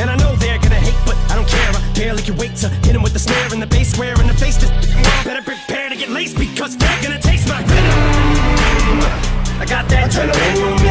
And I know they're gonna hate, but I don't care. I barely can wait to hit them with the snare and the bass square in the face. This better prepare to get laced because they're gonna taste my venom. I got that adrenaline.